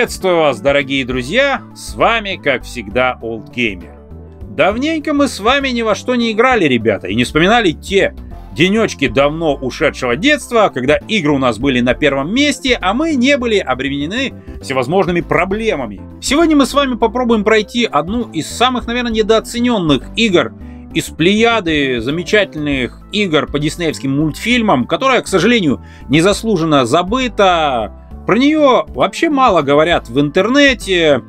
Приветствую вас, дорогие друзья! С вами, как всегда, Old Gamer. Давненько мы с вами ни во что не играли, ребята, и не вспоминали те денечки давно ушедшего детства, когда игры у нас были на первом месте, а мы не были обременены всевозможными проблемами. Сегодня мы с вами попробуем пройти одну из самых, наверное, недооцененных игр из плеяды замечательных игр по диснеевским мультфильмам, которая, к сожалению, незаслуженно забыта. Про нее вообще мало говорят в интернете.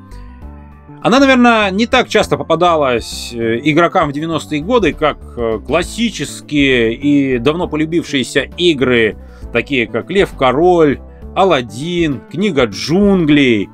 Она, наверное, не так часто попадалась э, игрокам в 90-е годы, как э, классические и давно полюбившиеся игры, такие как Лев Король, Алладин, Книга джунглей.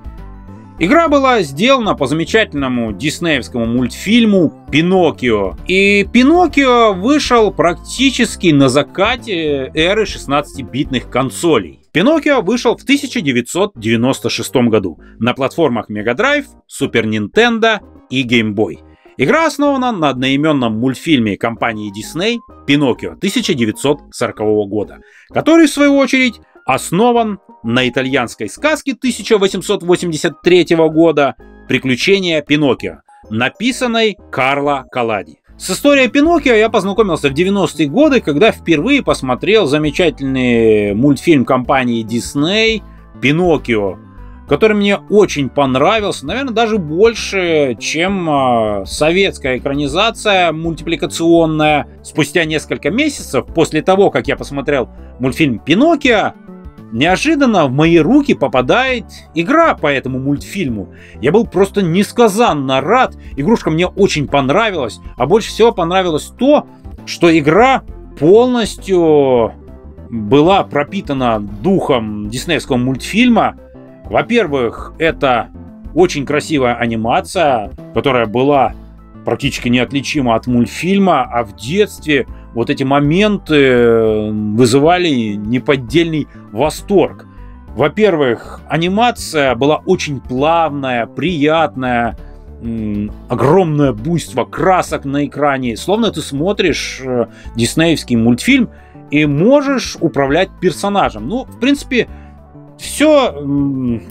Игра была сделана по замечательному диснеевскому мультфильму «Пиноккио». И «Пиноккио» вышел практически на закате эры 16-битных консолей. Пиноккио вышел в 1996 году на платформах Mega Drive, Super Nintendo и Game Boy. Игра основана на одноименном мультфильме компании Disney «Пиноккио» 1940 года, который, в свою очередь, основан на итальянской сказке 1883 года «Приключения Пиноккио», написанной Карло Калади. С историей Пиноккио я познакомился в 90-е годы, когда впервые посмотрел замечательный мультфильм компании Disney «Пиноккио», который мне очень понравился, наверное, даже больше, чем э, советская экранизация мультипликационная. Спустя несколько месяцев после того, как я посмотрел мультфильм «Пиноккио», Неожиданно в мои руки попадает игра по этому мультфильму. Я был просто несказанно рад. Игрушка мне очень понравилась. А больше всего понравилось то, что игра полностью была пропитана духом диснеевского мультфильма. Во-первых, это очень красивая анимация, которая была практически неотличима от мультфильма, а в детстве вот эти моменты э, вызывали неподдельный восторг. Во-первых, анимация была очень плавная, приятная, огромное буйство красок на экране, словно ты смотришь э, диснеевский мультфильм и можешь управлять персонажем. Ну, в принципе, все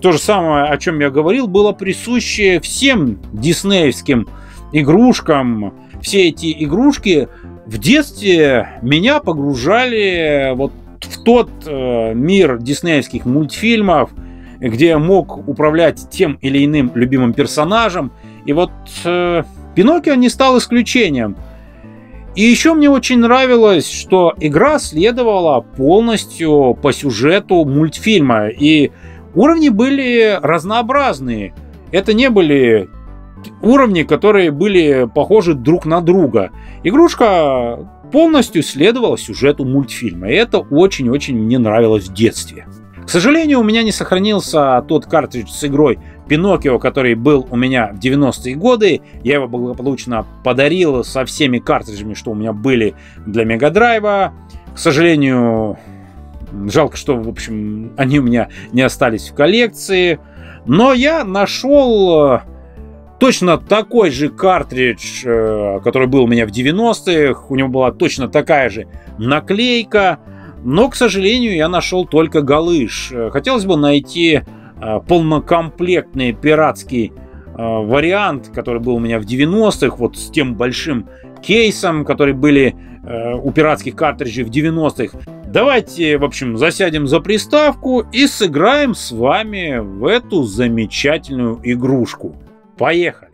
то же самое, о чем я говорил, было присуще всем диснеевским игрушкам. Все эти игрушки в детстве меня погружали вот в тот э, мир диснеевских мультфильмов, где я мог управлять тем или иным любимым персонажем. И вот э, Пиноккио не стал исключением. И еще мне очень нравилось, что игра следовала полностью по сюжету мультфильма. И уровни были разнообразные. Это не были уровни, которые были похожи друг на друга. Игрушка полностью следовала сюжету мультфильма, и это очень-очень мне нравилось в детстве. К сожалению, у меня не сохранился тот картридж с игрой Пиноккио, который был у меня в 90-е годы. Я его благополучно подарил со всеми картриджами, что у меня были для Мегадрайва. К сожалению, жалко, что, в общем, они у меня не остались в коллекции. Но я нашел Точно такой же картридж, э, который был у меня в 90-х, у него была точно такая же наклейка, но, к сожалению, я нашел только галыш. Э, хотелось бы найти э, полнокомплектный пиратский вариант, который был у меня в 90-х, вот с тем большим кейсом, который были у пиратских картриджей в 90-х. Давайте, в общем, засядем за приставку и сыграем с вами в эту замечательную игрушку. Поехали!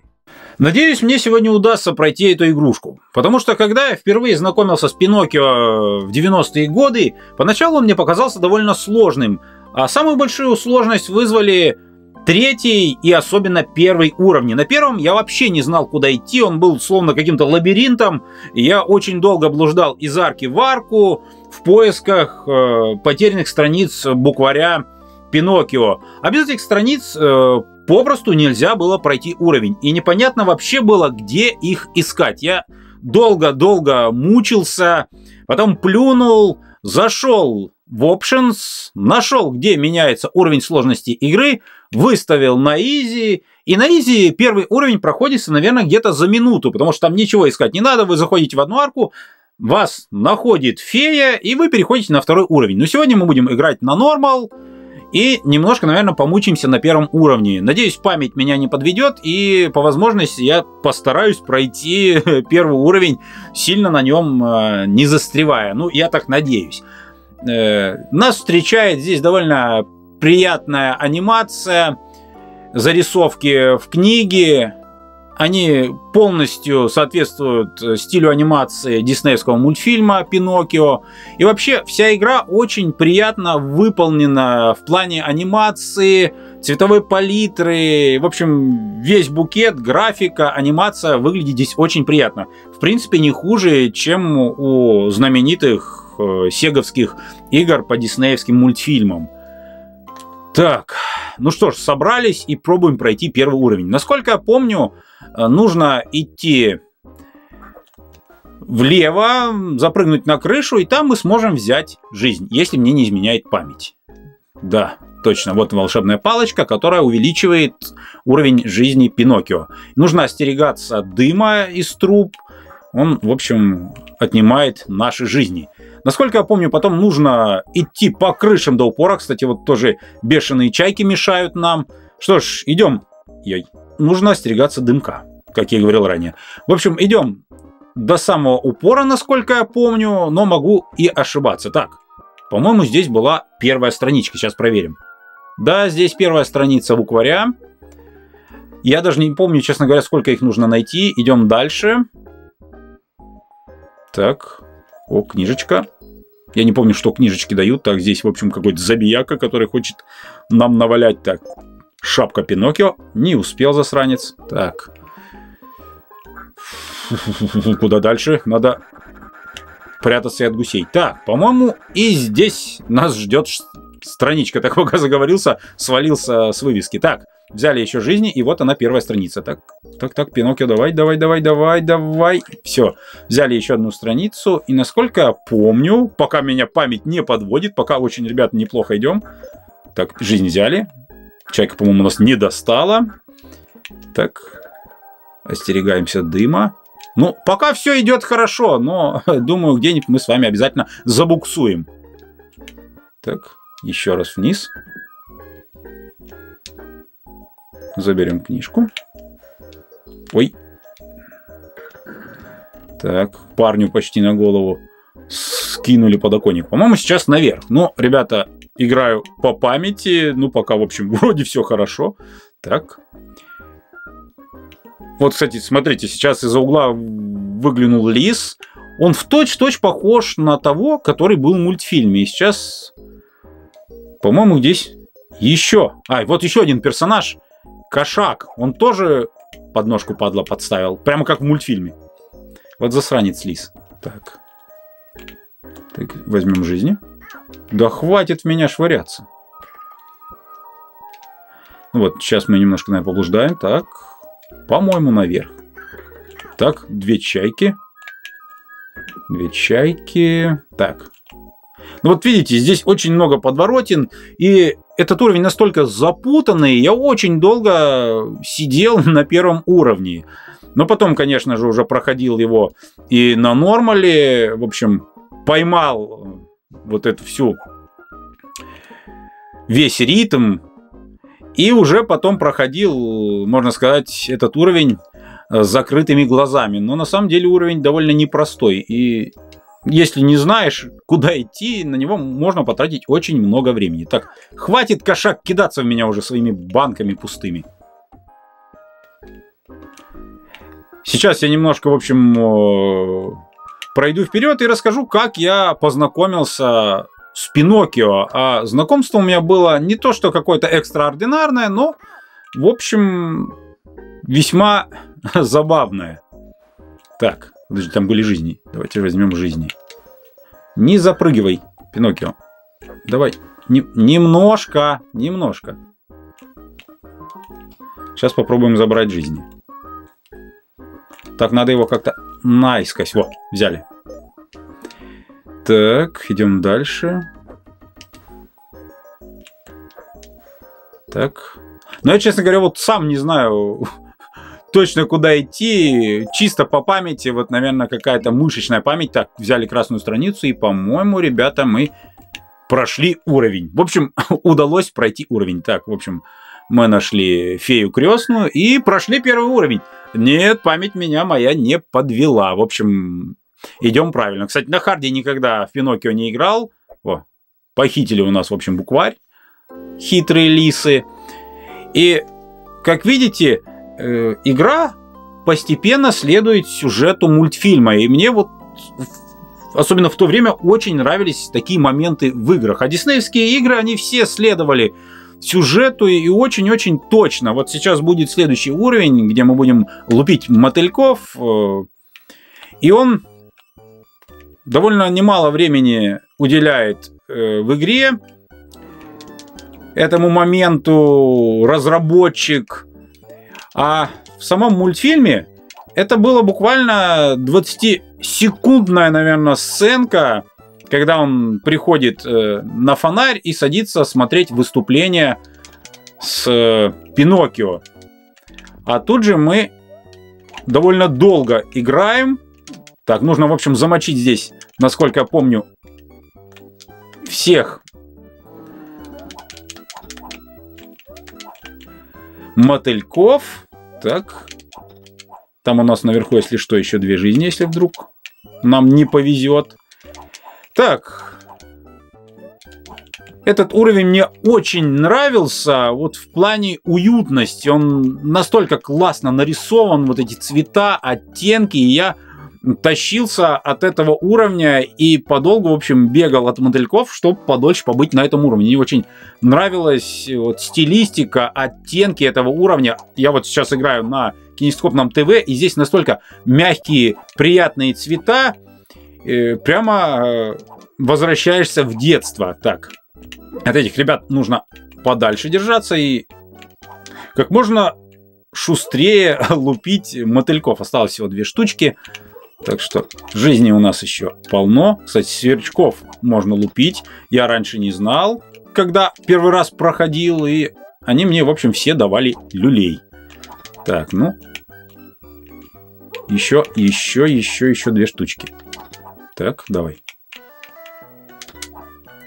Надеюсь, мне сегодня удастся пройти эту игрушку. Потому что, когда я впервые знакомился с Пиноккио в 90-е годы, поначалу он мне показался довольно сложным. А самую большую сложность вызвали третий и особенно первый уровни. На первом я вообще не знал, куда идти, он был словно каким-то лабиринтом. Я очень долго блуждал из арки в арку в поисках э, потерянных страниц букваря Пиноккио. А без этих страниц э, попросту нельзя было пройти уровень. И непонятно вообще было, где их искать. Я долго-долго мучился, потом плюнул, зашел в Options, нашел, где меняется уровень сложности игры, выставил на Easy, и на Easy первый уровень проходится, наверное, где-то за минуту, потому что там ничего искать не надо, вы заходите в одну арку, вас находит фея, и вы переходите на второй уровень. Но сегодня мы будем играть на нормал, И немножко, наверное, помучимся на первом уровне. Надеюсь, память меня не подведет, и по возможности я постараюсь пройти первый уровень, сильно на нем э, не застревая. Ну, я так надеюсь. Э, нас встречает здесь довольно приятная анимация, зарисовки в книге, они полностью соответствуют э, стилю анимации диснеевского мультфильма «Пиноккио». И вообще вся игра очень приятно выполнена в плане анимации, цветовой палитры. В общем, весь букет, графика, анимация выглядит здесь очень приятно. В принципе, не хуже, чем у знаменитых э, сеговских игр по диснеевским мультфильмам. Так, ну что ж, собрались и пробуем пройти первый уровень. Насколько я помню, Э, нужно идти влево, запрыгнуть на крышу, и там мы сможем взять жизнь, если мне не изменяет память. Да, точно, вот волшебная палочка, которая увеличивает уровень жизни Пиноккио. Нужно остерегаться дыма из труб, он, в общем, отнимает наши жизни. Насколько я помню, потом нужно идти по крышам до упора. Кстати, вот тоже бешеные чайки мешают нам. Что ж, идем. Яй нужно остерегаться дымка, как я говорил ранее. В общем, идем до самого упора, насколько я помню, но могу и ошибаться. Так, по-моему, здесь была первая страничка. Сейчас проверим. Да, здесь первая страница букваря. Я даже не помню, честно говоря, сколько их нужно найти. Идем дальше. Так, о, книжечка. Я не помню, что книжечки дают. Так, здесь, в общем, какой-то забияка, который хочет нам навалять. Так, Шапка Пиноккио. Не успел засранец. Так. Куда дальше? Надо прятаться от гусей. Так, по-моему, и здесь нас ждет страничка. Так пока заговорился, свалился с вывески. Так, взяли еще жизни, и вот она первая страница. Так, так, так, Пиноккио, давай, давай, давай, давай, давай. Все, взяли еще одну страницу. И насколько я помню, пока меня память не подводит, пока очень, ребят, неплохо идем. Так, жизнь взяли. Чайка, по-моему, у нас не достала. Так, остерегаемся дыма. Ну, пока все идет хорошо, но думаю, где-нибудь мы с вами обязательно забуксуем. Так, еще раз вниз. Заберем книжку. Ой. Так, парню почти на голову скинули подоконник. По-моему, сейчас наверх. Но, ребята, играю по памяти. Ну, пока, в общем, вроде все хорошо. Так. Вот, кстати, смотрите, сейчас из-за угла выглянул лис. Он в точь-точь похож на того, который был в мультфильме. И сейчас, по-моему, здесь еще... А, вот еще один персонаж. Кошак. Он тоже подножку падла подставил. Прямо как в мультфильме. Вот засранец лис. Так. Так, возьмем жизни. Да хватит в меня швыряться. Ну вот, сейчас мы немножко, наверное, поблуждаем. Так, по-моему, наверх. Так, две чайки. Две чайки. Так. Ну вот видите, здесь очень много подворотен, и этот уровень настолько запутанный, я очень долго сидел на первом уровне. Но потом, конечно же, уже проходил его и на нормале, в общем, поймал вот эту всю весь ритм и уже потом проходил, можно сказать, этот уровень с закрытыми глазами. Но на самом деле уровень довольно непростой. И если не знаешь, куда идти, на него можно потратить очень много времени. Так, хватит кошак кидаться в меня уже своими банками пустыми. Сейчас я немножко, в общем, пройду вперед и расскажу, как я познакомился с Пиноккио. А знакомство у меня было не то, что какое-то экстраординарное, но, в общем, весьма забавное. Так, подожди, там были жизни. Давайте возьмем жизни. Не запрыгивай, Пиноккио. Давай, не, немножко, немножко. Сейчас попробуем забрать жизни. Так, надо его как-то наискось. Вот, взяли. Так, идем дальше. Так. Ну, я, честно говоря, вот сам не знаю точно куда идти. Чисто по памяти, вот, наверное, какая-то мышечная память. Так, взяли красную страницу, и, по-моему, ребята, мы прошли уровень. В общем, удалось пройти уровень. Так, в общем, мы нашли фею крестную и прошли первый уровень. Нет, память меня моя не подвела. В общем, идем правильно. Кстати, на харде никогда в Пиноккио не играл. О, похитили у нас, в общем, букварь. Хитрые лисы. И, как видите, игра постепенно следует сюжету мультфильма. И мне вот особенно в то время очень нравились такие моменты в играх. А диснеевские игры, они все следовали сюжету и очень-очень точно. Вот сейчас будет следующий уровень, где мы будем лупить мотыльков. Э, и он довольно немало времени уделяет э, в игре этому моменту разработчик. А в самом мультфильме это было буквально 20-секундная, наверное, сценка, когда он приходит э, на фонарь и садится смотреть выступление с э, Пиноккио. А тут же мы довольно долго играем. Так, нужно, в общем, замочить здесь, насколько я помню, всех мотыльков. Так, там у нас наверху, если что, еще две жизни, если вдруг нам не повезет. Так. Этот уровень мне очень нравился, вот в плане уютности. Он настолько классно нарисован, вот эти цвета, оттенки, и я тащился от этого уровня и подолгу, в общем, бегал от мотыльков, чтобы подольше побыть на этом уровне. Мне очень нравилась вот стилистика, оттенки этого уровня. Я вот сейчас играю на кинескопном ТВ, и здесь настолько мягкие, приятные цвета, э, прямо э, возвращаешься в детство. Так, от этих ребят нужно подальше держаться и как можно шустрее лупить мотыльков. Осталось всего две штучки. Так что жизни у нас еще полно. Кстати, сверчков можно лупить. Я раньше не знал, когда первый раз проходил, и они мне, в общем, все давали люлей. Так, ну. Еще, еще, еще, еще две штучки. Так, давай.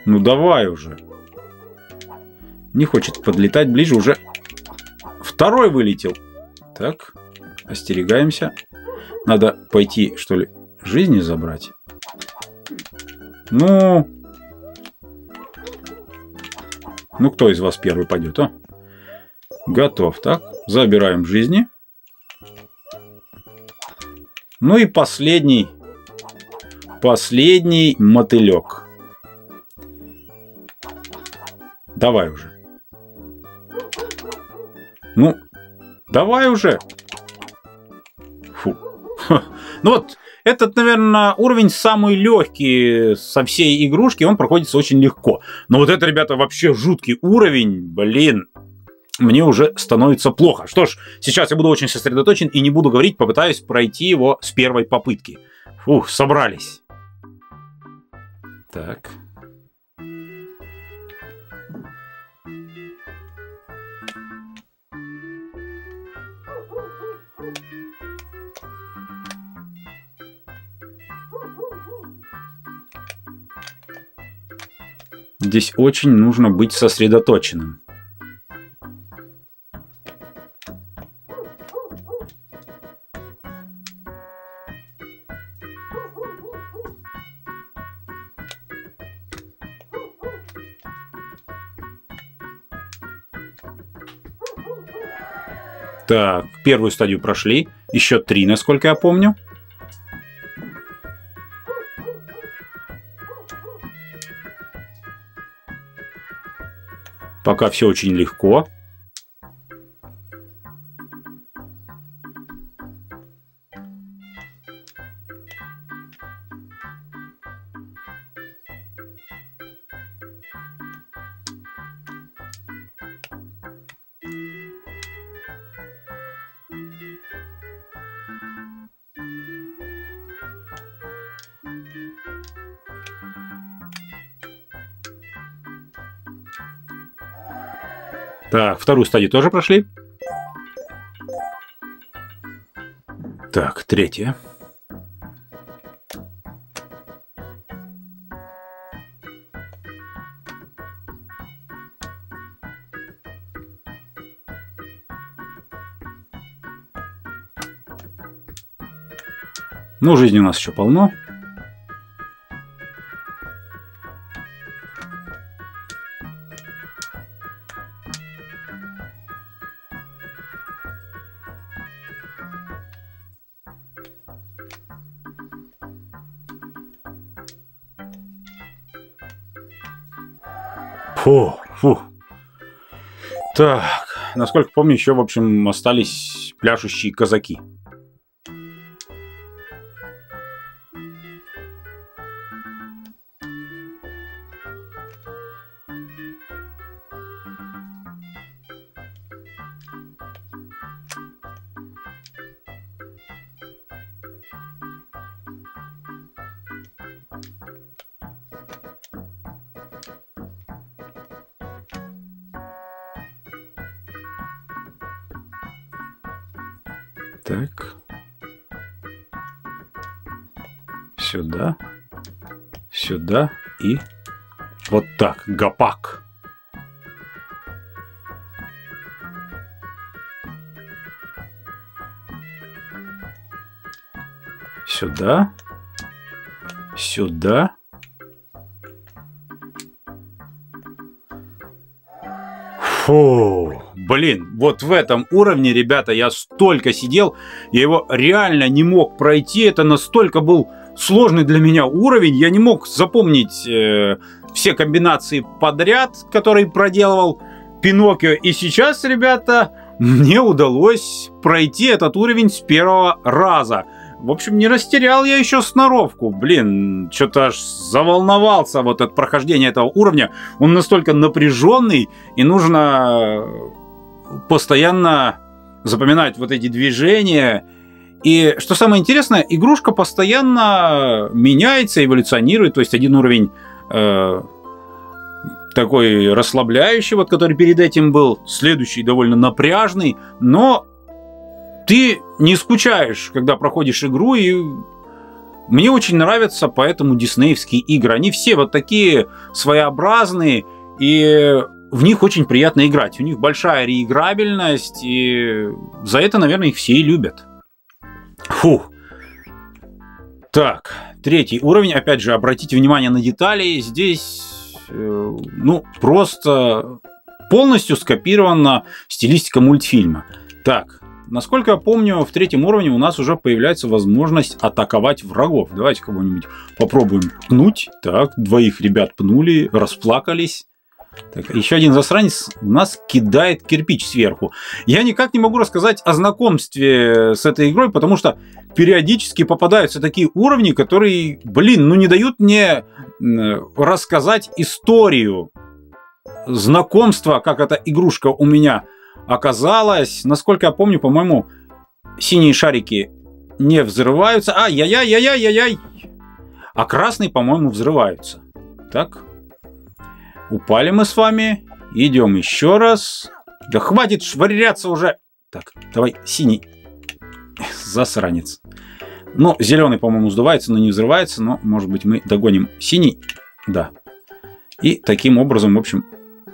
Ну давай уже. Не хочет подлетать ближе, уже второй вылетел. Так, остерегаемся. Надо пойти, что ли, жизни забрать. Ну... Ну, кто из вас первый пойдет, а? Готов, так? Забираем жизни. Ну и последний. Последний мотылек. Давай уже. Ну, давай уже. Ну вот, этот, наверное, уровень самый легкий со всей игрушки, он проходится очень легко. Но вот это, ребята, вообще жуткий уровень, блин, мне уже становится плохо. Что ж, сейчас я буду очень сосредоточен и не буду говорить, попытаюсь пройти его с первой попытки. Фух, собрались. Так. Здесь очень нужно быть сосредоточенным. Так, первую стадию прошли. Еще три, насколько я помню. Пока все очень легко. Так, вторую стадию тоже прошли. Так, третья. Ну, жизни у нас еще полно. Так, насколько помню, еще, в общем, остались пляшущие казаки. Так. Сюда. Сюда и вот так. Гапак. Сюда. Сюда. Фу, блин, вот в этом уровне, ребята, я столько сидел, я его реально не мог пройти, это настолько был сложный для меня уровень, я не мог запомнить э, все комбинации подряд, которые проделывал Пиноккио, и сейчас, ребята, мне удалось пройти этот уровень с первого раза. В общем, не растерял я еще сноровку. Блин, что-то аж заволновался вот от прохождения этого уровня. Он настолько напряженный, и нужно постоянно запоминать вот эти движения. И что самое интересное, игрушка постоянно меняется, эволюционирует. То есть один уровень э, такой расслабляющий, вот который перед этим был, следующий довольно напряжный, но ты не скучаешь, когда проходишь игру, и мне очень нравятся поэтому диснеевские игры. Они все вот такие своеобразные, и в них очень приятно играть. У них большая реиграбельность, и за это, наверное, их все и любят. Фу. Так, третий уровень. Опять же, обратите внимание на детали. Здесь, э, ну, просто полностью скопирована стилистика мультфильма. Так, Насколько я помню, в третьем уровне у нас уже появляется возможность атаковать врагов. Давайте кого-нибудь попробуем пнуть. Так, двоих ребят пнули, расплакались. Так, еще один засранец у нас кидает кирпич сверху. Я никак не могу рассказать о знакомстве с этой игрой, потому что периодически попадаются такие уровни, которые, блин, ну не дают мне рассказать историю знакомства, как эта игрушка у меня оказалось, насколько я помню, по-моему, синие шарики не взрываются. Ай-яй-яй-яй-яй-яй! А красные, по-моему, взрываются. Так. Упали мы с вами. Идем еще раз. Да хватит швыряться уже. Так, давай, синий. Засранец. Ну, зеленый, по-моему, сдувается, но не взрывается. Но, может быть, мы догоним синий. Да. И таким образом, в общем,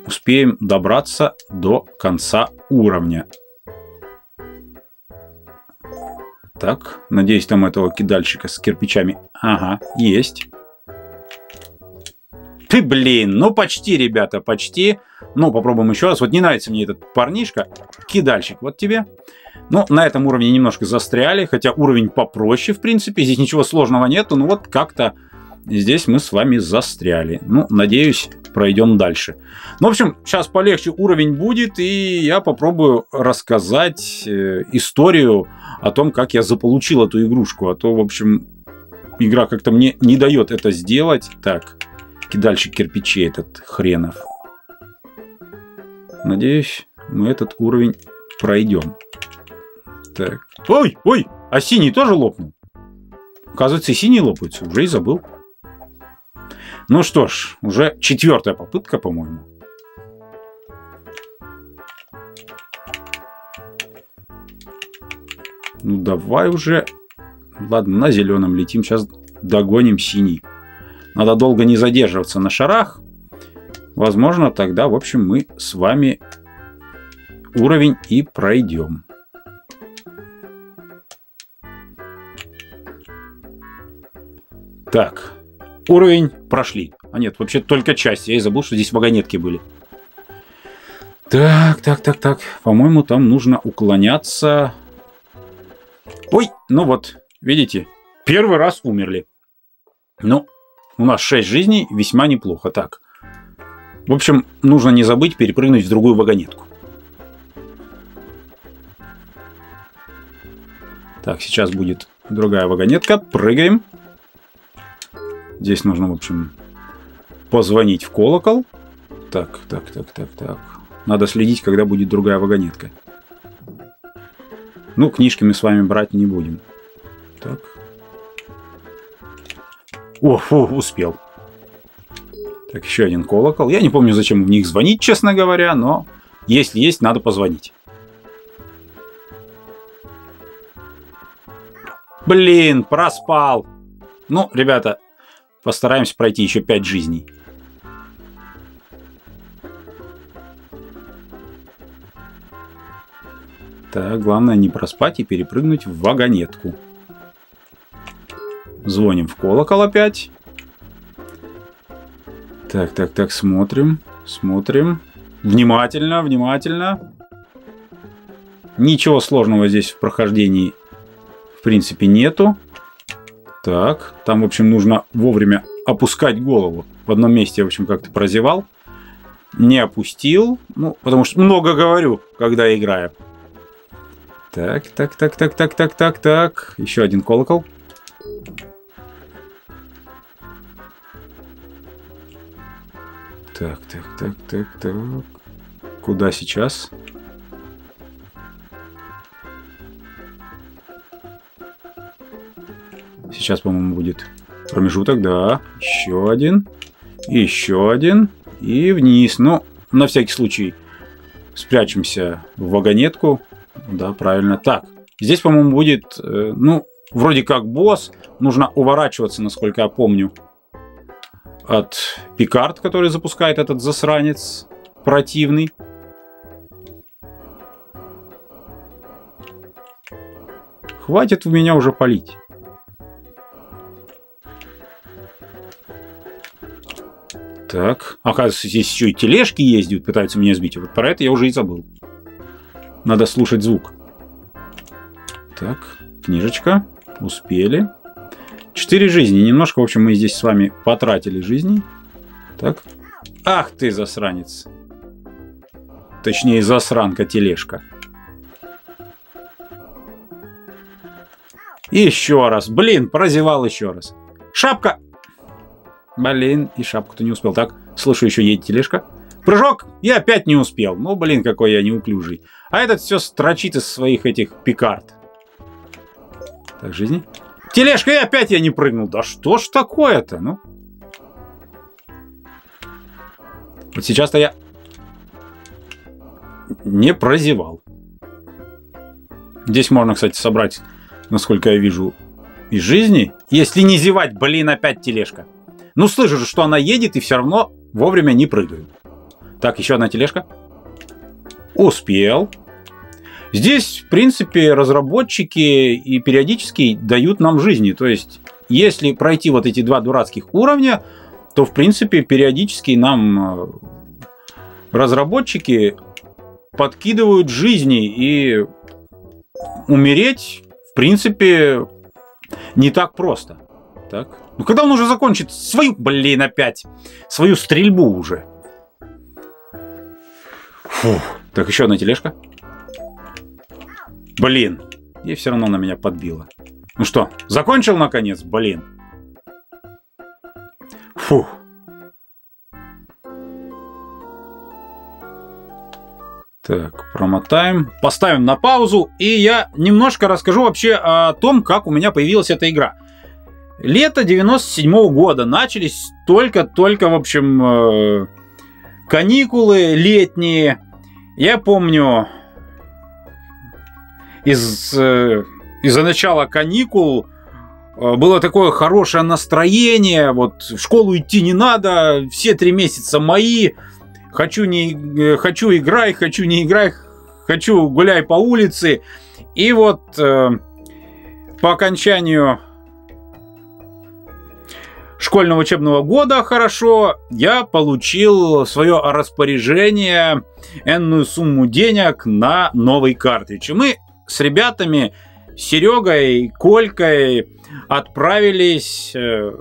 успеем добраться до конца уровня. Так, надеюсь, там этого кидальщика с кирпичами. Ага, есть. Ты, блин, ну почти, ребята, почти. Ну, попробуем еще раз. Вот не нравится мне этот парнишка. Кидальщик, вот тебе. Ну, на этом уровне немножко застряли, хотя уровень попроще, в принципе. Здесь ничего сложного нету, ну вот как-то здесь мы с вами застряли. Ну, надеюсь, пройдем дальше. Ну, в общем, сейчас полегче уровень будет, и я попробую рассказать э, историю о том, как я заполучил эту игрушку. А то, в общем, игра как-то мне не дает это сделать. Так, кидальщик кирпичей этот хренов. Надеюсь, мы этот уровень пройдем. Так. Ой, ой, а синий тоже лопнул? Оказывается, и синий лопается, уже и забыл. Ну что ж, уже четвертая попытка, по-моему. Ну давай уже. Ладно, на зеленом летим. Сейчас догоним синий. Надо долго не задерживаться на шарах. Возможно, тогда, в общем, мы с вами уровень и пройдем. Так, уровень прошли. А нет, вообще только часть. Я и забыл, что здесь вагонетки были. Так, так, так, так. По-моему, там нужно уклоняться. Ой, ну вот, видите, первый раз умерли. Ну, у нас 6 жизней, весьма неплохо. Так, в общем, нужно не забыть перепрыгнуть в другую вагонетку. Так, сейчас будет другая вагонетка. Прыгаем. Здесь нужно, в общем, позвонить в колокол. Так, так, так, так, так. Надо следить, когда будет другая вагонетка. Ну, книжки мы с вами брать не будем. Так. О, фу, успел. Так, еще один колокол. Я не помню, зачем в них звонить, честно говоря, но если есть, надо позвонить. Блин, проспал. Ну, ребята, постараемся пройти еще 5 жизней. Так, главное не проспать и перепрыгнуть в вагонетку. Звоним в колокол опять. Так, так, так, смотрим, смотрим. Внимательно, внимательно. Ничего сложного здесь в прохождении в принципе нету. Так, там, в общем, нужно вовремя опускать голову. В одном месте, в общем, как-то прозевал. Не опустил, ну, потому что много говорю, когда играю. Так, так, так, так, так, так, так, так. Еще один колокол. Так, так, так, так, так. Куда сейчас? Сейчас, по-моему, будет промежуток, да. Еще один. Еще один. И вниз. Ну, на всякий случай спрячемся в вагонетку. Да, правильно. Так, здесь, по-моему, будет, э, ну, вроде как босс. Нужно уворачиваться, насколько я помню, от Пикард, который запускает этот засранец противный. Хватит в меня уже палить. Так, оказывается, здесь еще и тележки ездят, пытаются меня сбить. Вот про это я уже и забыл. Надо слушать звук. Так, книжечка. Успели. Четыре жизни. Немножко, в общем, мы здесь с вами потратили жизни. Так. Ах ты, засранец. Точнее, засранка-тележка. Еще раз. Блин, прозевал еще раз. Шапка! Блин, и шапку-то не успел. Так, слышу, еще едет тележка. Прыжок! И опять не успел. Ну, блин, какой я неуклюжий. А этот все строчит из своих этих пикард. Так, жизни. Тележка, и опять я не прыгнул. Да что ж такое-то, ну? Вот сейчас-то я не прозевал. Здесь можно, кстати, собрать, насколько я вижу, из жизни. Если не зевать, блин, опять тележка. Ну, слышу же, что она едет и все равно вовремя не прыгаю. Так, еще одна тележка. Успел. Здесь, в принципе, разработчики и периодически дают нам жизни. То есть, если пройти вот эти два дурацких уровня, то, в принципе, периодически нам э, разработчики подкидывают жизни и умереть, в принципе, не так просто. Так. Ну когда он уже закончит свою, блин, опять, свою стрельбу уже? Фух. Так, еще одна тележка. Блин. И все равно на меня подбило. Ну что, закончил наконец? Блин. Фух. Так, промотаем. Поставим на паузу. И я немножко расскажу вообще о том, как у меня появилась эта игра. Лето 97 -го года. Начались только-только, в общем, э, каникулы летние. Я помню, из, э, из-за начала каникул э, было такое хорошее настроение, вот в школу идти не надо, все три месяца мои, хочу, не, хочу играй, хочу не играй, хочу гуляй по улице. И вот э, по окончанию школьного учебного года хорошо, я получил свое распоряжение энную сумму денег на новый картридж. И мы с ребятами, Серегой, Колькой отправились э,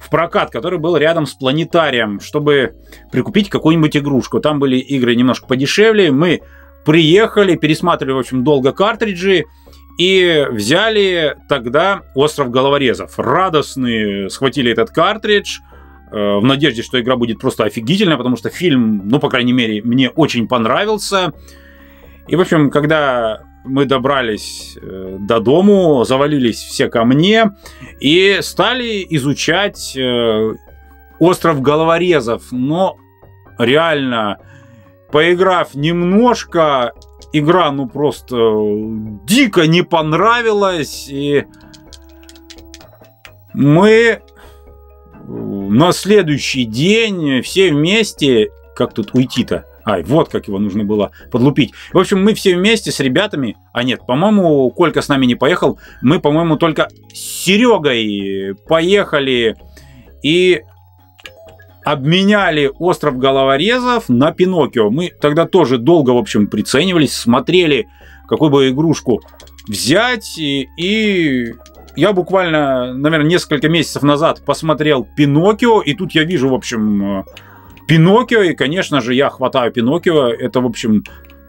в прокат, который был рядом с планетарием, чтобы прикупить какую-нибудь игрушку. Там были игры немножко подешевле. Мы приехали, пересматривали, в общем, долго картриджи, и взяли тогда «Остров головорезов». Радостные схватили этот картридж, э, в надежде, что игра будет просто офигительная, потому что фильм, ну, по крайней мере, мне очень понравился. И, в общем, когда мы добрались э, до дому, завалились все ко мне и стали изучать э, остров головорезов. Но реально, поиграв немножко, игра, ну, просто дико не понравилась. И мы на следующий день все вместе... Как тут уйти-то? Ай, вот как его нужно было подлупить. В общем, мы все вместе с ребятами, а нет, по-моему, Колька с нами не поехал, мы, по-моему, только с Серегой поехали и обменяли остров головорезов на Пиноккио. Мы тогда тоже долго, в общем, приценивались, смотрели, какую бы игрушку взять. И, и я буквально, наверное, несколько месяцев назад посмотрел Пиноккио, и тут я вижу, в общем, Пиноккио, и, конечно же, я хватаю Пиноккио. Это, в общем,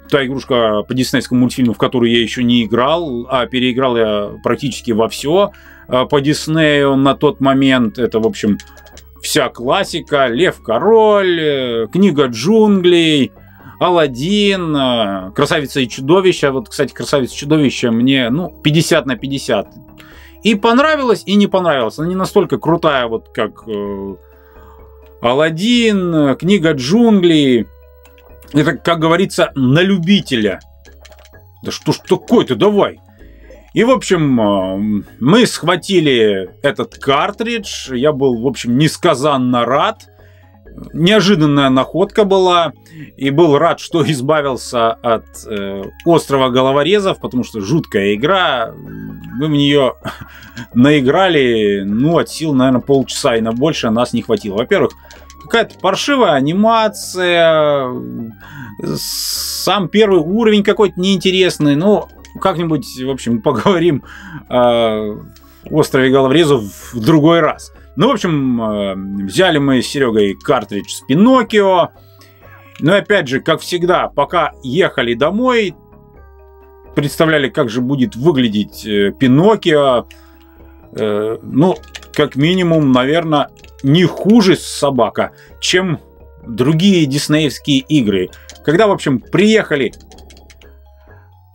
та игрушка по диснейскому мультфильму, в которую я еще не играл, а переиграл я практически во все а, по Диснею на тот момент. Это, в общем, вся классика, Лев Король, э, Книга джунглей, Алладин, э, Красавица и чудовище. Вот, кстати, Красавица и чудовище мне, ну, 50 на 50. И понравилось, и не понравилось. Она не настолько крутая, вот как э, Алладин, Книга джунглей. Это, как говорится, на любителя. Да что ж такое-то, давай. И, в общем, э, мы схватили этот картридж. Я был, в общем, несказанно рад. Неожиданная находка была. И был рад, что избавился от э, острова головорезов, потому что жуткая игра. Мы в нее наиграли, ну, от сил, наверное, полчаса и на больше нас не хватило. Во-первых, какая-то паршивая анимация, сам первый уровень какой-то неинтересный, ну, как-нибудь, в общем, поговорим о острове Головорезов в другой раз. Ну, в общем, э, взяли мы с Серегой картридж с Пиноккио. Но опять же, как всегда, пока ехали домой, представляли, как же будет выглядеть э, Пиноккио. Э, ну, как минимум, наверное, не хуже собака, чем другие диснеевские игры. Когда, в общем, приехали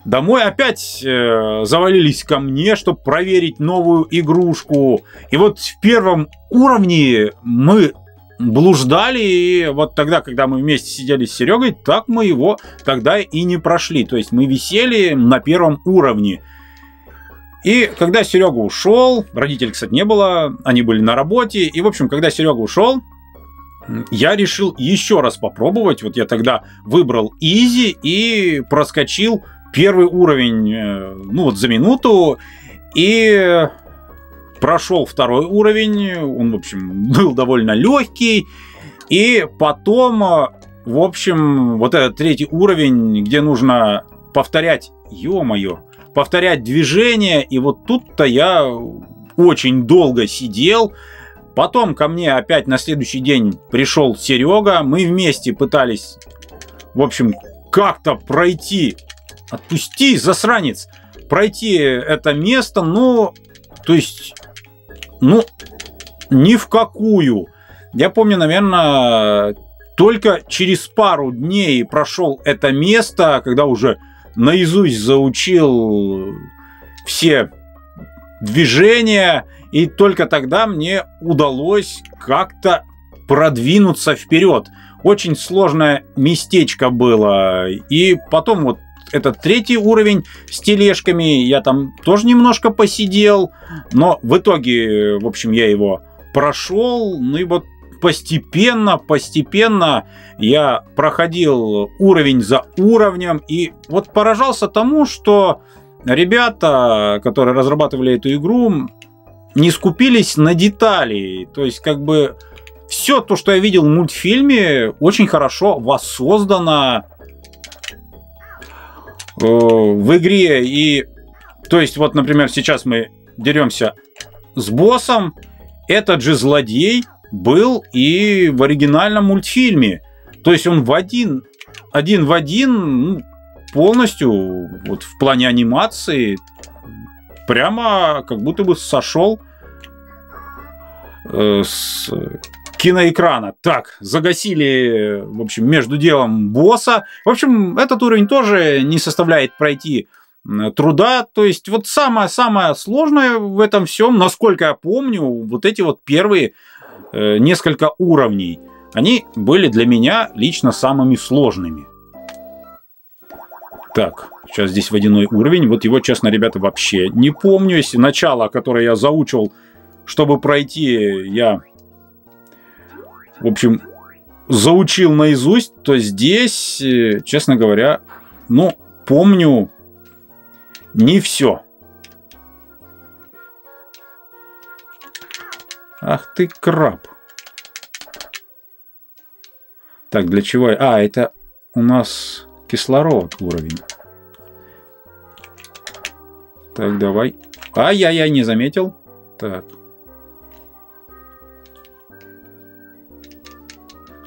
Домой опять э, завалились ко мне, чтобы проверить новую игрушку. И вот в первом уровне мы блуждали, и вот тогда, когда мы вместе сидели с Серегой, так мы его тогда и не прошли. То есть мы висели на первом уровне. И когда Серега ушел, родителей, кстати, не было, они были на работе. И, в общем, когда Серега ушел, я решил еще раз попробовать. Вот я тогда выбрал Изи и проскочил первый уровень, э, ну вот за минуту, и прошел второй уровень, он, в общем, был довольно легкий, и потом, э, в общем, вот этот третий уровень, где нужно повторять, ё-моё, повторять движение, и вот тут-то я очень долго сидел, Потом ко мне опять на следующий день пришел Серега, мы вместе пытались, в общем, как-то пройти Отпусти, засранец! Пройти это место, ну, то есть, ну, ни в какую. Я помню, наверное, только через пару дней прошел это место, когда уже наизусть заучил все движения, и только тогда мне удалось как-то продвинуться вперед. Очень сложное местечко было. И потом вот этот третий уровень с тележками. Я там тоже немножко посидел, но в итоге, в общем, я его прошел. Ну и вот постепенно, постепенно я проходил уровень за уровнем и вот поражался тому, что ребята, которые разрабатывали эту игру, не скупились на детали. То есть, как бы, все то, что я видел в мультфильме, очень хорошо воссоздано в игре. И, то есть, вот, например, сейчас мы деремся с боссом. Этот же злодей был и в оригинальном мультфильме. То есть он в один, один в один ну, полностью вот в плане анимации прямо как будто бы сошел э, с киноэкрана. Так, загасили, в общем, между делом босса. В общем, этот уровень тоже не составляет пройти труда. То есть вот самое-самое сложное в этом всем, насколько я помню, вот эти вот первые э, несколько уровней, они были для меня лично самыми сложными. Так, сейчас здесь водяной уровень. Вот его, честно, ребята, вообще не помню. Если начало, которое я заучил, чтобы пройти, я, в общем, заучил наизусть, то здесь, э, честно говоря, ну, помню не все. Ах ты краб. Так, для чего? А, это у нас кислород уровень. Так, давай. Ай-яй-яй, не заметил. Так.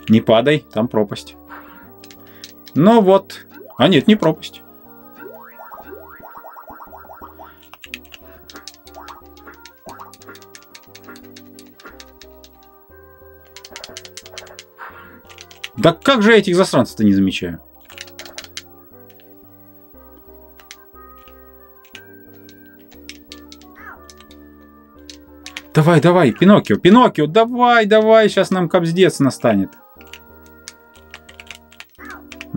Не падай, там пропасть. Ну вот. А нет, не пропасть. Да как же я этих засранцев-то не замечаю? Давай, давай, Пиноккио, Пиноккио, давай, давай, сейчас нам капздец настанет.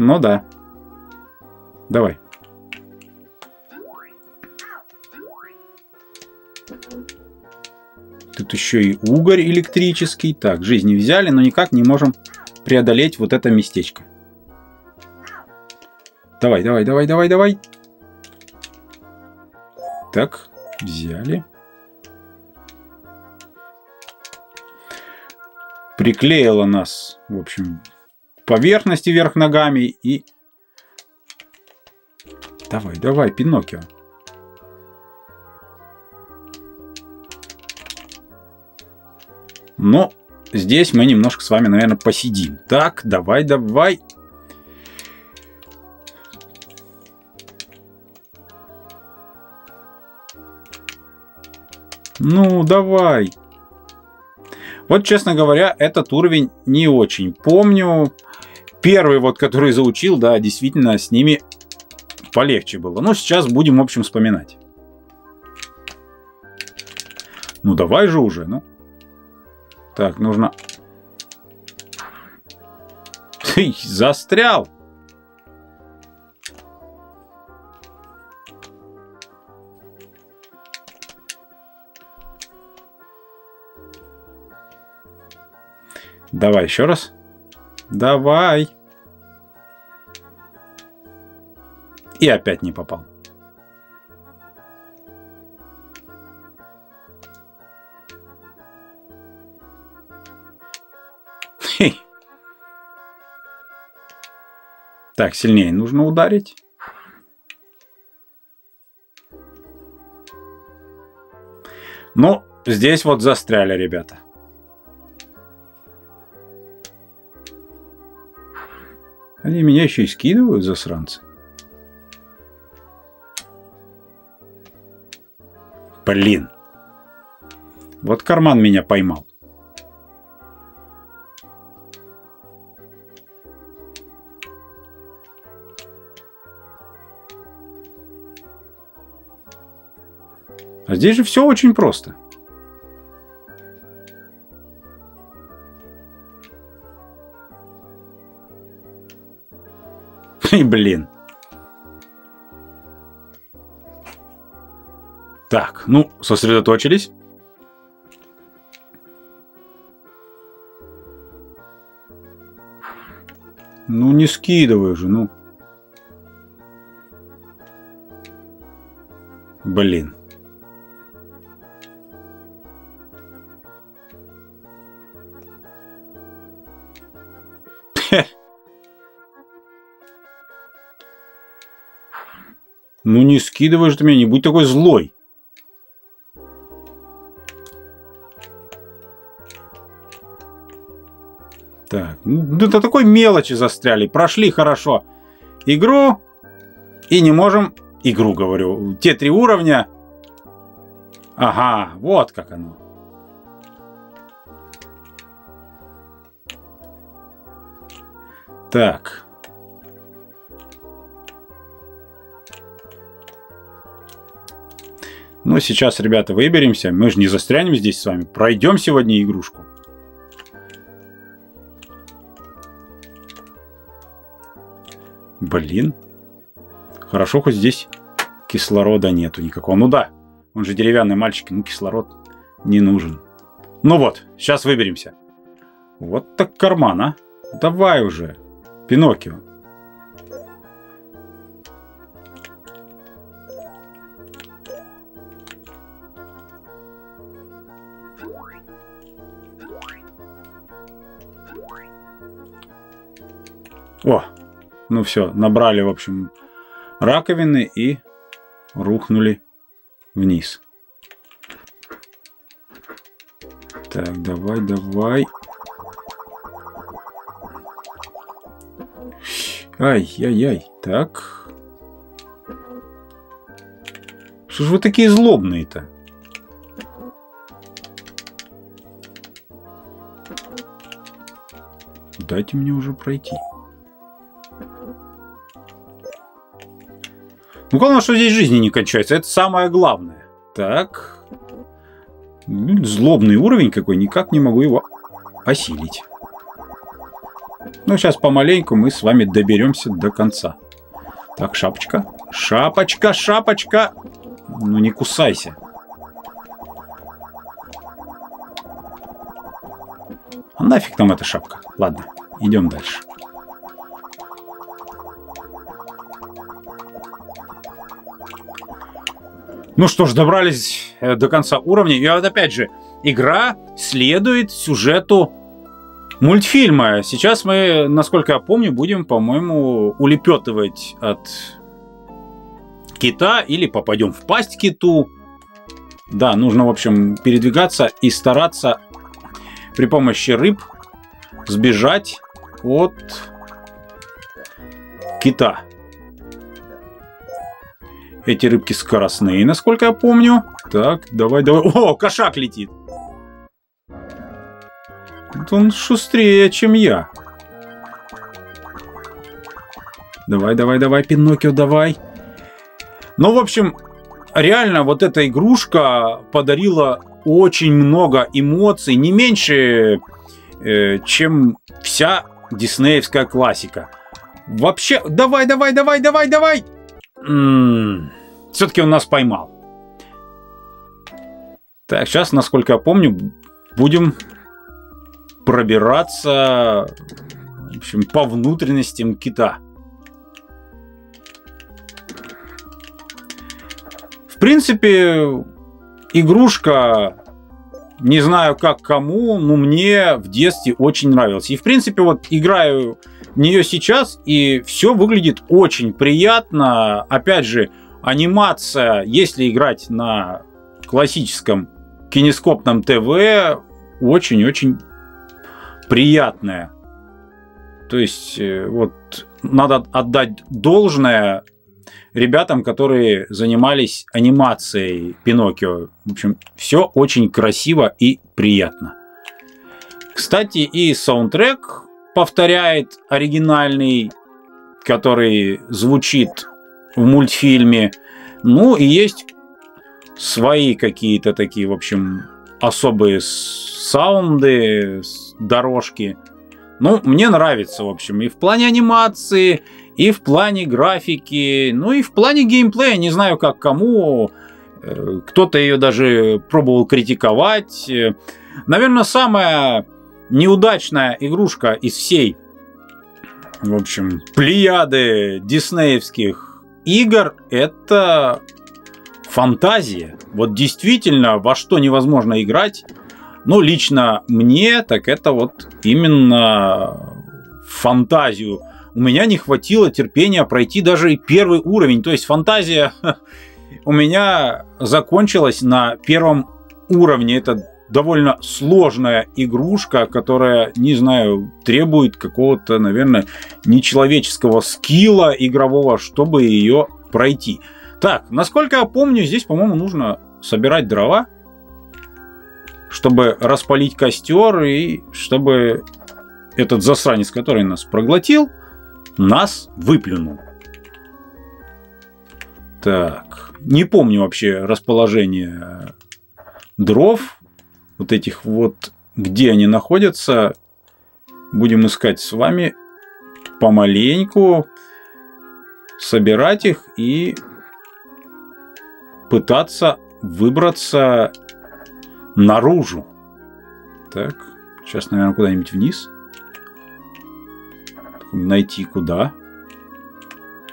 Ну да. Давай. Тут еще и угорь электрический. Так, жизни взяли, но никак не можем преодолеть вот это местечко. Давай, давай, давай, давай, давай. Так, взяли. Приклеила нас, в общем, поверхности вверх ногами и... Давай, давай, Пиноккио. Но здесь мы немножко с вами, наверное, посидим. Так, давай, давай. Ну, давай. Вот, честно говоря, этот уровень не очень помню. Первый вот, который заучил, да, действительно, с ними полегче было. Но сейчас будем, в общем, вспоминать. Ну, давай же уже, ну. Так, нужно... Ты застрял! Давай еще раз. Давай. И опять не попал. Так, сильнее нужно ударить. Ну, здесь вот застряли, ребята. Они меня еще и скидывают, засранцы. Блин. Вот карман меня поймал. А здесь же все очень просто. блин. Так, ну, сосредоточились. Ну, не скидывай же, ну. Блин. Хе. Ну не скидывай же ты меня, не будь такой злой. Так, ну до такой мелочи застряли. Прошли хорошо игру и не можем... Игру, говорю. Те три уровня. Ага, вот как оно. Так. Ну, сейчас, ребята, выберемся. Мы же не застрянем здесь с вами. Пройдем сегодня игрушку. Блин. Хорошо, хоть здесь кислорода нету никакого. Ну да, он же деревянный мальчик, ну кислород не нужен. Ну вот, сейчас выберемся. Вот так карман, а. Давай уже, Пиноккио. О, ну все, набрали, в общем, раковины и рухнули вниз. Так, давай, давай. Ай-яй-яй. Так. Что ж вы такие злобные-то? Дайте мне уже пройти. Ну, главное, что здесь жизни не кончается. Это самое главное. Так. Злобный уровень какой. Никак не могу его осилить. Ну, сейчас помаленьку мы с вами доберемся до конца. Так, шапочка. Шапочка, шапочка. Ну, не кусайся. А нафиг нам эта шапка? Ладно, идем дальше. Ну что ж, добрались э, до конца уровня. И вот опять же, игра следует сюжету мультфильма. Сейчас мы, насколько я помню, будем, по-моему, улепетывать от кита или попадем в пасть киту. Да, нужно, в общем, передвигаться и стараться при помощи рыб сбежать от кита. Эти рыбки скоростные, насколько я помню. Так, давай, давай. О, кошак летит. Он шустрее, чем я. Давай, давай, давай, Пиноккио, давай. Ну, в общем, реально вот эта игрушка подарила очень много эмоций, не меньше, э, чем вся диснеевская классика. Вообще, давай, давай, давай, давай, давай! Все-таки он нас поймал. Так, сейчас, насколько я помню, будем пробираться в общем, по внутренностям кита. В принципе, игрушка, не знаю как кому, но мне в детстве очень нравилась. И в принципе, вот играю нее сейчас, и все выглядит очень приятно. Опять же, анимация, если играть на классическом кинескопном ТВ, очень-очень приятная. То есть, э, вот надо отдать должное ребятам, которые занимались анимацией Пиноккио. В общем, все очень красиво и приятно. Кстати, и саундтрек повторяет оригинальный, который звучит в мультфильме. Ну и есть свои какие-то такие, в общем, особые саунды, дорожки. Ну, мне нравится, в общем, и в плане анимации, и в плане графики, ну и в плане геймплея. Не знаю, как кому. Э, кто-то ее даже пробовал критиковать. Наверное, самая неудачная игрушка из всей, в общем, плеяды диснеевских игр – это фантазия. Вот действительно, во что невозможно играть, ну, лично мне, так это вот именно фантазию. У меня не хватило терпения пройти даже первый уровень. То есть фантазия у меня закончилась на первом уровне. Это довольно сложная игрушка, которая, не знаю, требует какого-то, наверное, нечеловеческого скилла игрового, чтобы ее пройти. Так, насколько я помню, здесь, по-моему, нужно собирать дрова, чтобы распалить костер и чтобы этот засранец, который нас проглотил, нас выплюнул. Так, не помню вообще расположение дров, вот этих вот, где они находятся. Будем искать с вами помаленьку, собирать их и пытаться выбраться наружу. Так, сейчас, наверное, куда-нибудь вниз. Найти куда.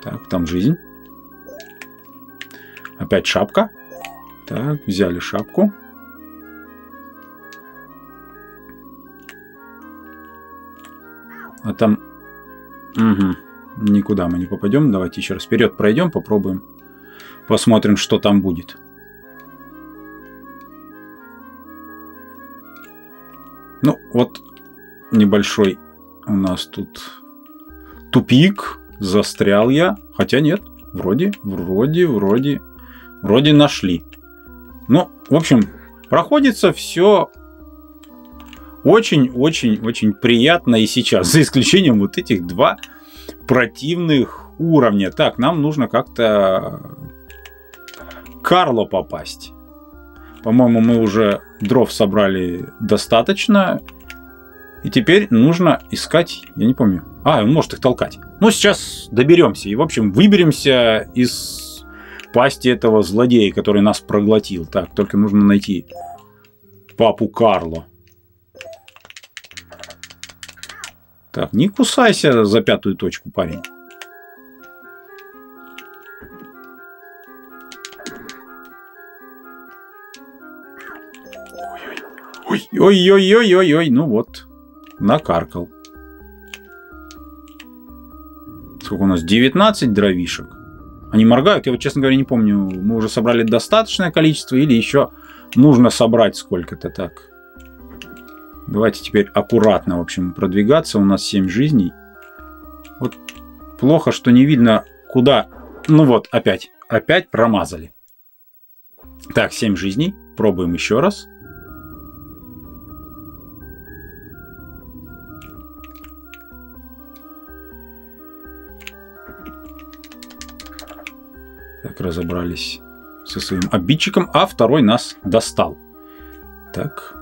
Так, там жизнь. Опять шапка. Так, взяли шапку. А там... Угу. Никуда мы не попадем. Давайте еще раз вперед пройдем, попробуем. Посмотрим, что там будет. Ну, вот небольшой у нас тут тупик. Застрял я. Хотя нет. Вроде, вроде, вроде, вроде нашли. Ну, в общем, проходится все очень-очень-очень приятно и сейчас. За исключением вот этих два противных уровня. Так, нам нужно как-то Карло попасть. По-моему, мы уже дров собрали достаточно. И теперь нужно искать, я не помню. А, он может их толкать. Ну, сейчас доберемся. И, в общем, выберемся из пасти этого злодея, который нас проглотил. Так, только нужно найти папу Карло. Так, не кусайся за пятую точку, парень. Ой-ой-ой-ой-ой-ой, ну вот, накаркал. Сколько у нас? 19 дровишек. Они моргают, я вот, честно говоря, не помню, мы уже собрали достаточное количество или еще нужно собрать сколько-то так. Давайте теперь аккуратно, в общем, продвигаться. У нас 7 жизней. Вот плохо, что не видно, куда... Ну вот, опять. Опять промазали. Так, 7 жизней. Пробуем еще раз. Так, разобрались со своим обидчиком, а второй нас достал. Так,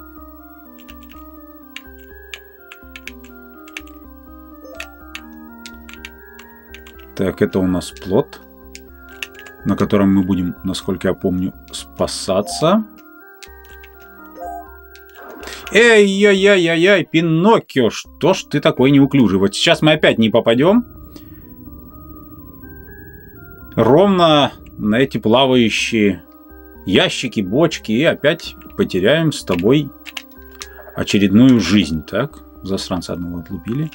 Так, это у нас плод, на котором мы будем, насколько я помню, спасаться. Эй-яй-яй-яй-яй, Пиноккио, что ж ты такой неуклюжий? Вот сейчас мы опять не попадем. Ровно на эти плавающие ящики, бочки, и опять потеряем с тобой очередную жизнь. Так, засранца одного отлупили.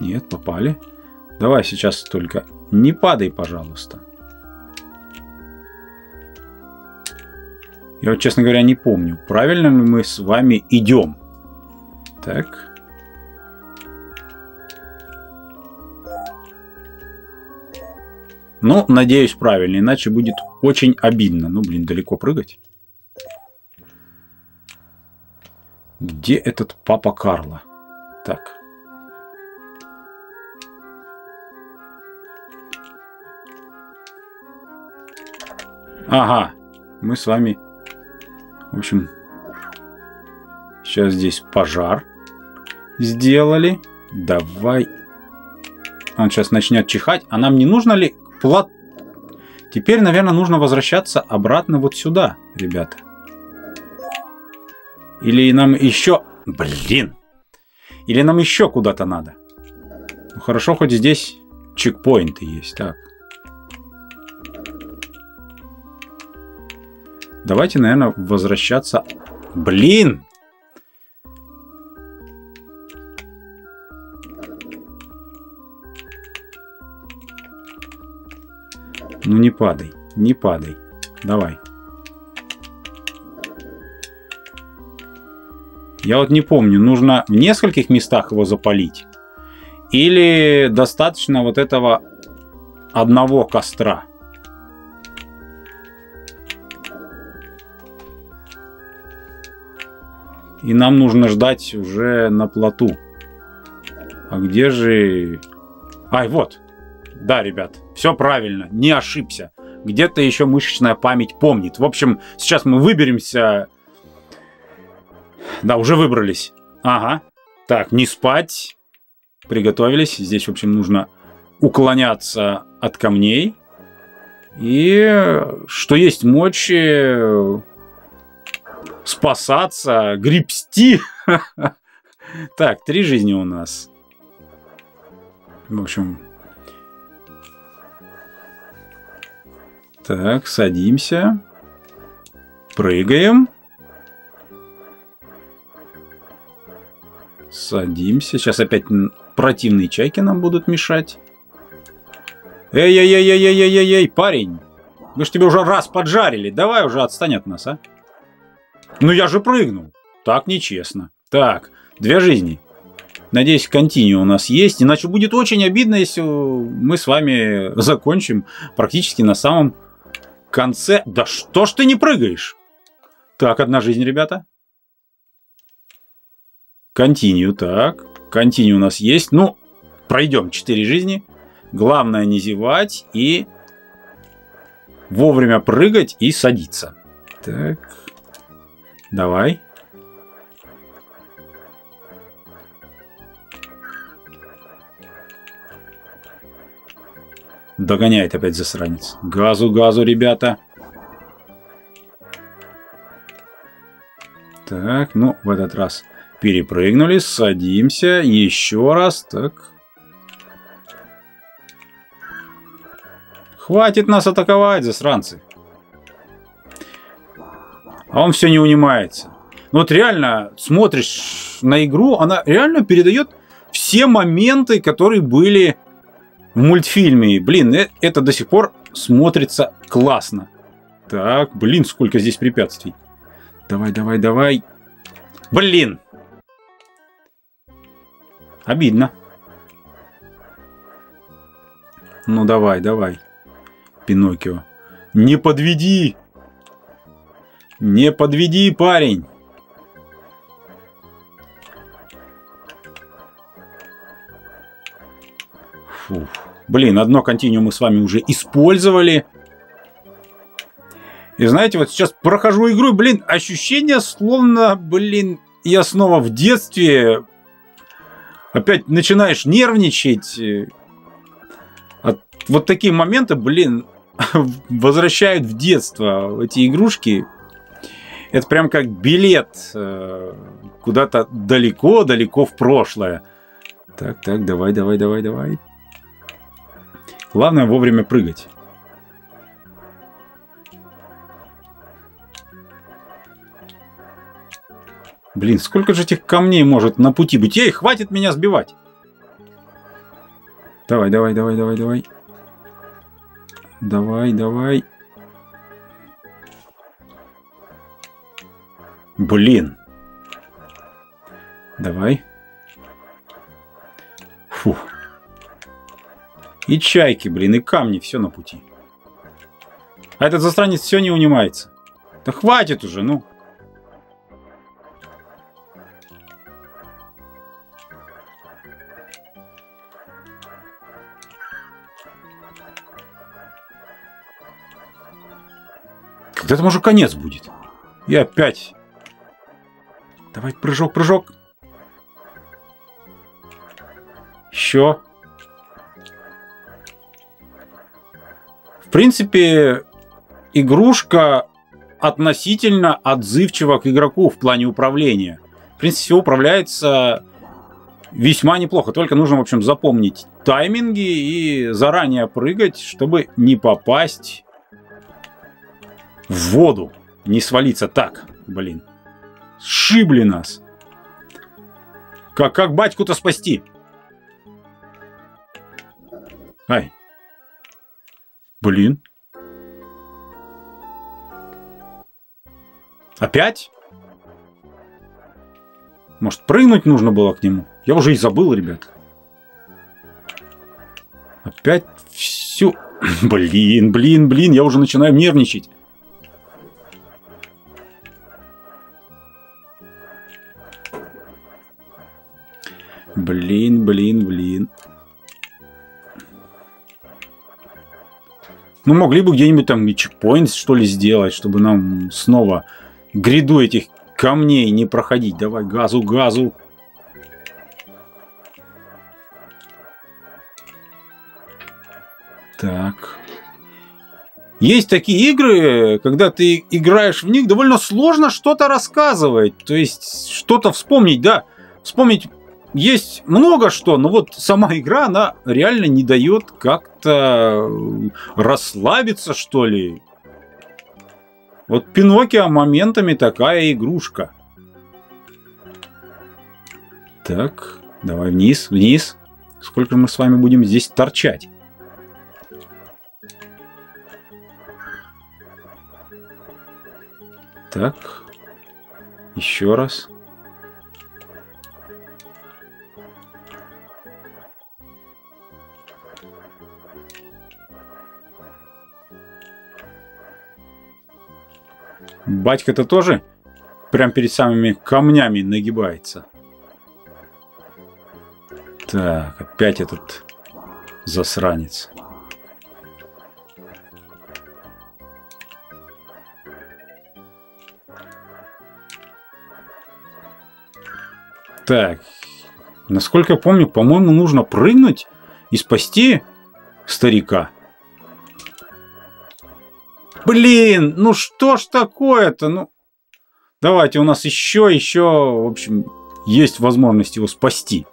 Нет, попали. Давай сейчас только не падай, пожалуйста. Я вот, честно говоря, не помню, правильно ли мы с вами идем. Так. Ну, надеюсь, правильно, иначе будет очень обидно. Ну, блин, далеко прыгать. Где этот папа Карла? Так. Ага, мы с вами, в общем, сейчас здесь пожар сделали. Давай. Он сейчас начнет чихать. А нам не нужно ли плат... Теперь, наверное, нужно возвращаться обратно вот сюда, ребята. Или нам еще... Блин! Или нам еще куда-то надо? Ну, хорошо, хоть здесь чекпоинты есть. Так. Давайте, наверное, возвращаться... Блин! Ну не падай, не падай. Давай. Я вот не помню, нужно в нескольких местах его запалить? Или достаточно вот этого одного костра? И нам нужно ждать уже на плоту. А где же... Ай, вот. Да, ребят, все правильно, не ошибся. Где-то еще мышечная память помнит. В общем, сейчас мы выберемся да, уже выбрались. Ага. Так, не спать. Приготовились. Здесь, в общем, нужно уклоняться от камней. И что есть мочи спасаться, гребсти. Так, три жизни у нас. В общем... Так, садимся. Прыгаем. Садимся. Сейчас опять противные чайки нам будут мешать. Эй-эй-эй-эй-эй-эй-эй, парень! Мы ж тебе уже раз поджарили. Давай уже отстань от нас, а? Ну я же прыгнул. Так нечестно. Так, две жизни. Надеюсь, континью у нас есть. Иначе будет очень обидно, если мы с вами закончим практически на самом конце. Да что ж ты не прыгаешь? Так, одна жизнь, ребята. Континью, так. Континью у нас есть. Ну, пройдем 4 жизни. Главное не зевать и вовремя прыгать и садиться. Так. Давай. Догоняет опять засранец. Газу, газу, ребята. Так, ну, в этот раз Перепрыгнули, садимся, еще раз, так. Хватит нас атаковать, засранцы. А он все не унимается. Ну вот реально, смотришь на игру, она реально передает все моменты, которые были в мультфильме. Блин, э, это до сих пор смотрится классно. Так, блин, сколько здесь препятствий. Давай, давай, давай. Блин, Обидно. Ну давай, давай, Пиноккио. Не подведи! Не подведи, парень! Фух. Блин, одно континуум мы с вами уже использовали. И знаете, вот сейчас прохожу игру, блин, ощущение словно, блин, я снова в детстве опять начинаешь нервничать. Вот такие моменты, блин, возвращают в детство эти игрушки. Это прям как билет э, куда-то далеко-далеко в прошлое. Так, так, давай, давай, давай, давай. Главное вовремя прыгать. Блин, сколько же этих камней может на пути быть? Эй, хватит меня сбивать! Давай, давай, давай, давай, давай. Давай, давай. Блин. Давай. Фух. И чайки, блин, и камни, все на пути. А этот застранец все не унимается. Да хватит уже, ну. Когда там уже конец будет? И опять. Давай прыжок, прыжок. Еще. В принципе, игрушка относительно отзывчива к игроку в плане управления. В принципе, все управляется весьма неплохо. Только нужно, в общем, запомнить тайминги и заранее прыгать, чтобы не попасть в воду. Не свалиться так, блин. Сшибли нас. Как, как батьку-то спасти? Ай. Блин. Опять? Может, прыгнуть нужно было к нему? Я уже и забыл, ребят. Опять все... Блин, блин, блин, я уже начинаю нервничать. Блин, блин, блин. Ну, могли бы где-нибудь там и чекпоинт, что ли, сделать, чтобы нам снова гряду этих камней не проходить. Давай, газу, газу. Так. Есть такие игры, когда ты играешь в них, довольно сложно что-то рассказывать. То есть, что-то вспомнить, да. Вспомнить есть много что, но вот сама игра, она реально не дает как-то расслабиться, что ли. Вот Пиноккио моментами такая игрушка. Так, давай вниз, вниз. Сколько мы с вами будем здесь торчать? Так, еще раз. Батька-то тоже прям перед самыми камнями нагибается. Так, опять этот засранец. Так, насколько я помню, по-моему, нужно прыгнуть и спасти старика. Блин, ну что ж такое-то? Ну, давайте, у нас еще, еще, в общем, есть возможность его спасти.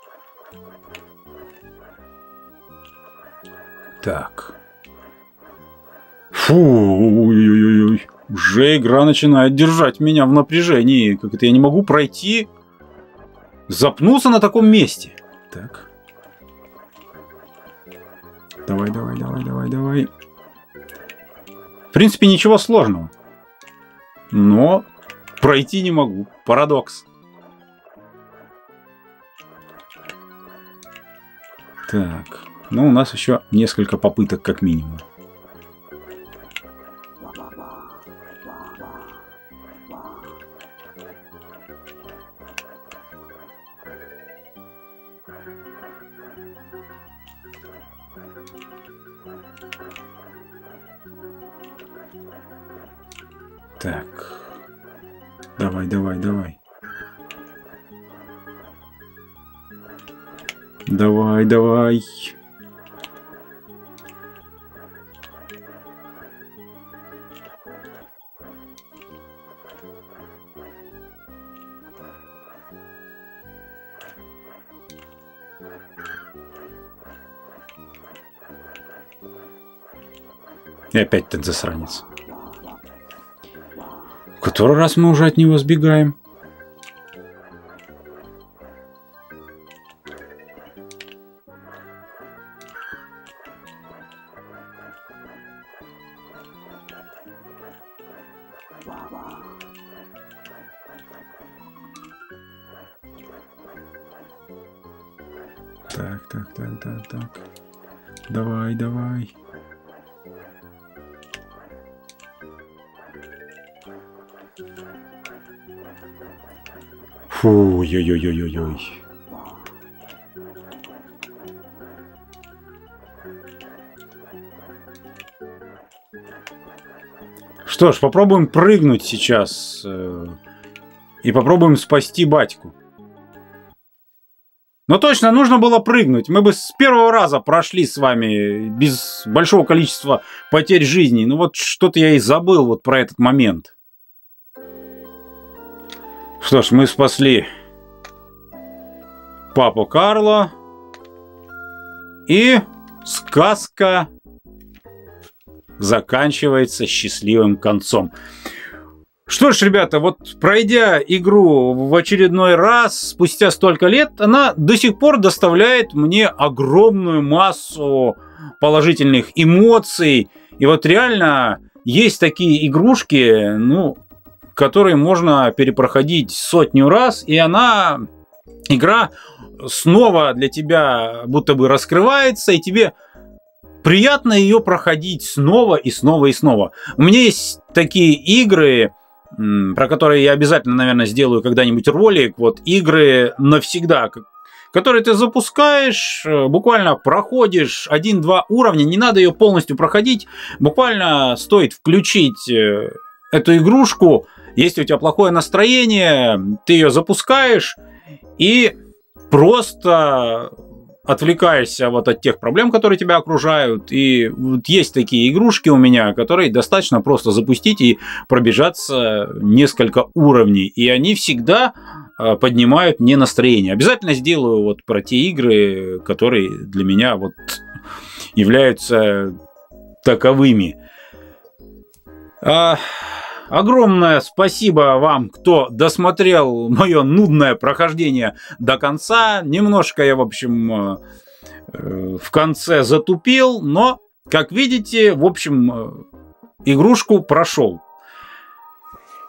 Так. Фу, ой-ой-ой. Уже игра начинает держать меня в напряжении. Как это я не могу пройти? Запнулся на таком месте. Так. Давай, давай, давай, давай, давай. В принципе, ничего сложного. Но пройти не могу. Парадокс. Так. Ну, у нас еще несколько попыток как минимум. Давай, давай. И опять этот засранец. Который раз мы уже от него сбегаем? Ой-ой-ой-ой-ой. Что ж, попробуем прыгнуть сейчас. Э, и попробуем спасти батьку. Но точно, нужно было прыгнуть. Мы бы с первого раза прошли с вами без большого количества потерь жизни. Ну вот что-то я и забыл вот про этот момент. Что ж, мы спасли папу Карло. И сказка заканчивается счастливым концом. Что ж, ребята, вот пройдя игру в очередной раз, спустя столько лет, она до сих пор доставляет мне огромную массу положительных эмоций. И вот реально есть такие игрушки, ну, которые можно перепроходить сотню раз, и она, игра снова для тебя будто бы раскрывается, и тебе приятно ее проходить снова и снова и снова. У меня есть такие игры, про которые я обязательно, наверное, сделаю когда-нибудь ролик. Вот игры навсегда, которые ты запускаешь, э, буквально проходишь один-два уровня, не надо ее полностью проходить, буквально стоит включить э, эту игрушку, если у тебя плохое настроение, ты ее запускаешь и просто отвлекаешься вот от тех проблем, которые тебя окружают. И вот есть такие игрушки у меня, которые достаточно просто запустить и пробежаться несколько уровней. И они всегда а, поднимают мне настроение. Обязательно сделаю вот про те игры, которые для меня вот являются таковыми. А, огромное спасибо вам, кто досмотрел мое нудное прохождение до конца. Немножко я, в общем, э, в конце затупил, но, как видите, в общем, э, игрушку прошел.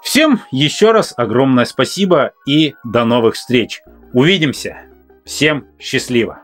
Всем еще раз огромное спасибо и до новых встреч. Увидимся. Всем счастливо.